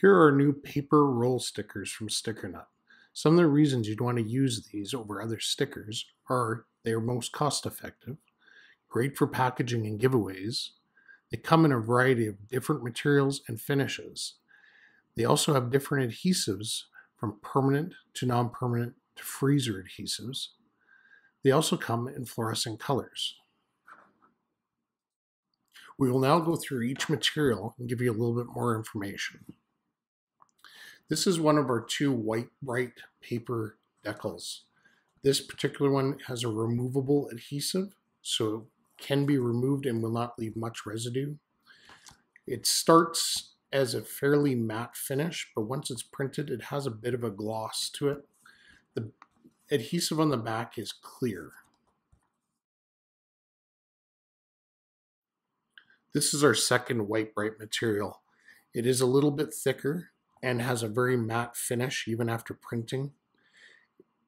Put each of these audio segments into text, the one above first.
Here are new paper roll stickers from StickerNut. Some of the reasons you'd want to use these over other stickers are they are most cost effective, great for packaging and giveaways, they come in a variety of different materials and finishes. They also have different adhesives from permanent to non permanent to freezer adhesives. They also come in fluorescent colors. We will now go through each material and give you a little bit more information. This is one of our two white bright paper decals. This particular one has a removable adhesive, so it can be removed and will not leave much residue. It starts as a fairly matte finish, but once it's printed, it has a bit of a gloss to it. The adhesive on the back is clear. This is our second white bright material. It is a little bit thicker and has a very matte finish even after printing.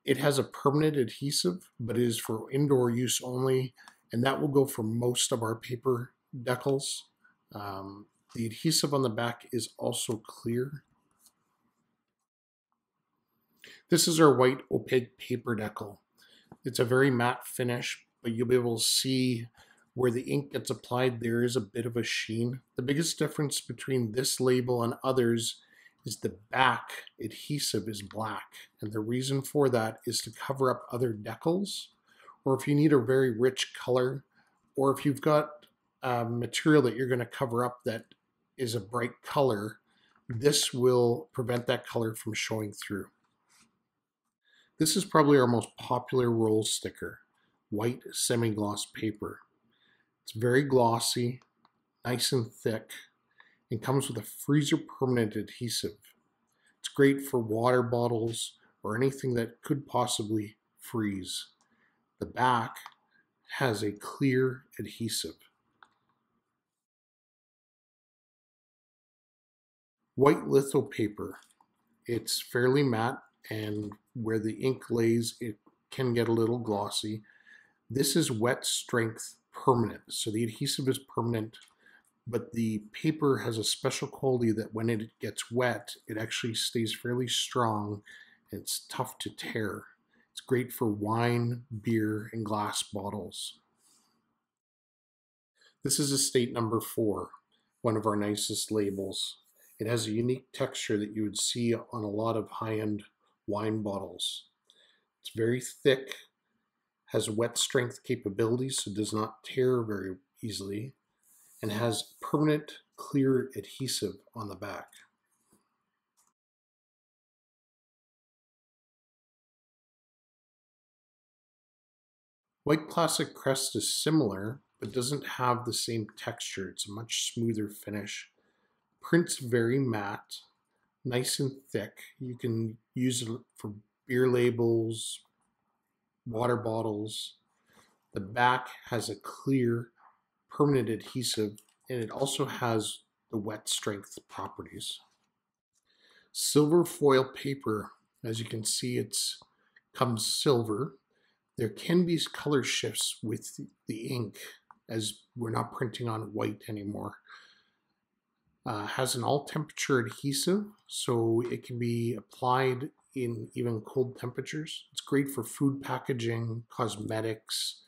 It has a permanent adhesive, but it is for indoor use only, and that will go for most of our paper decals. Um, the adhesive on the back is also clear. This is our white opaque paper decal. It's a very matte finish, but you'll be able to see where the ink gets applied, there is a bit of a sheen. The biggest difference between this label and others is the back adhesive is black. And the reason for that is to cover up other decals, or if you need a very rich color, or if you've got a material that you're going to cover up that is a bright color, this will prevent that color from showing through. This is probably our most popular roll sticker, white semi-gloss paper. It's very glossy, nice and thick, and comes with a freezer permanent adhesive. It's great for water bottles or anything that could possibly freeze. The back has a clear adhesive. White litho paper. It's fairly matte and where the ink lays it can get a little glossy. This is wet strength permanent. So the adhesive is permanent, but the paper has a special quality that when it gets wet, it actually stays fairly strong and it's tough to tear. It's great for wine, beer, and glass bottles. This is estate number four, one of our nicest labels. It has a unique texture that you would see on a lot of high-end wine bottles. It's very thick, has wet strength capabilities, so does not tear very easily, and has permanent clear adhesive on the back. White Classic Crest is similar, but doesn't have the same texture. It's a much smoother finish. Print's very matte, nice and thick. You can use it for beer labels, water bottles. The back has a clear permanent adhesive and it also has the wet strength properties. Silver foil paper, as you can see, it's comes silver. There can be color shifts with the ink as we're not printing on white anymore. Uh, has an all temperature adhesive, so it can be applied in even cold temperatures. It's great for food packaging, cosmetics,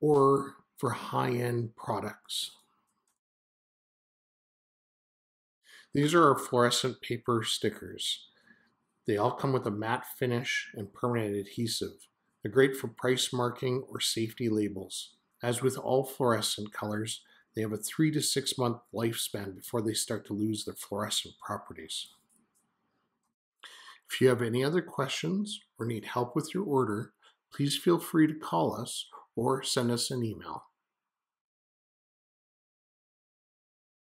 or for high-end products. These are our fluorescent paper stickers. They all come with a matte finish and permanent adhesive. They're great for price marking or safety labels. As with all fluorescent colors, they have a three to six month lifespan before they start to lose their fluorescent properties. If you have any other questions or need help with your order, please feel free to call us or send us an email.